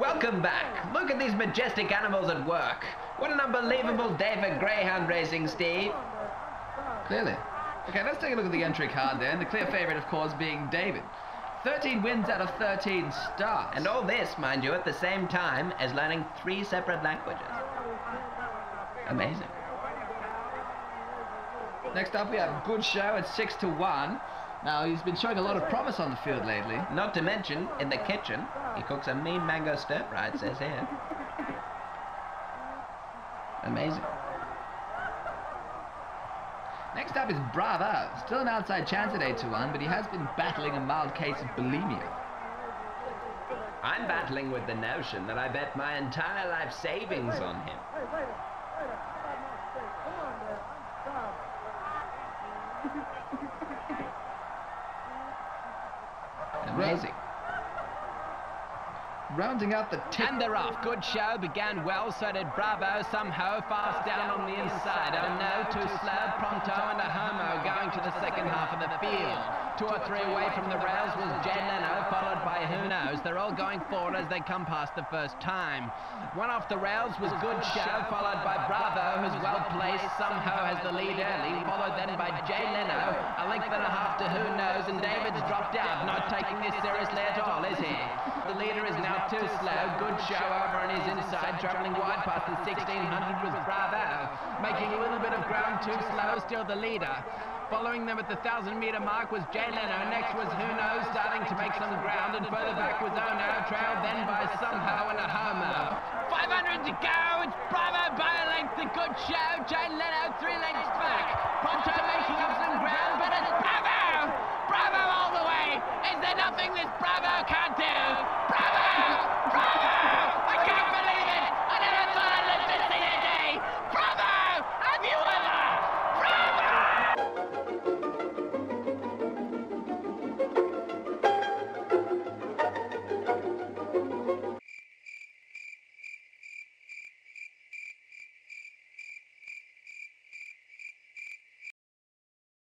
Welcome back. Look at these majestic animals at work. What an unbelievable day for greyhound racing, Steve. Clearly. Okay, let's take a look at the entry card then. The clear favourite, of course, being David. 13 wins out of 13 starts. And all this, mind you, at the same time as learning three separate languages. Amazing. Next up, we have Good Show at 6 to 1. Now, he's been showing a lot of promise on the field lately. Not to mention, in the kitchen, he cooks a mean mango stir fry, it says here. Amazing. Next up is Bravo. Still an outside chance at 8 to 1, but he has been battling a mild case of bulimia. I'm battling with the notion that I bet my entire life savings on him. Amazing. Rounding out the tip. And they're off. Good show. Began well, so did Bravo. Somehow fast down on the inside. Oh no, too slow. Pronto and a homo going to the second half of the field. Two or three away from the rails was Jay Leno, followed by who knows. They're all going forward as they come past the first time. One off the rails was Good Show, followed by Bravo, who's well placed. Somehow has the lead early, followed then by Jay Leno. A length and a half to who knows, and David's dropped out, not taking this seriously at all, is he? The leader is now too slow. Good show over on his inside, travelling wide past the 1600 was Bravo. Making a little bit of ground too slow, still the leader. Following them at the 1,000 metre mark was Jay Leno. Next was Who Knows, starting to make some ground. And further back was oh Ono, trailed then by Somehow and a Homo. 500 to go. It's Bravo by a length. The good show. Jay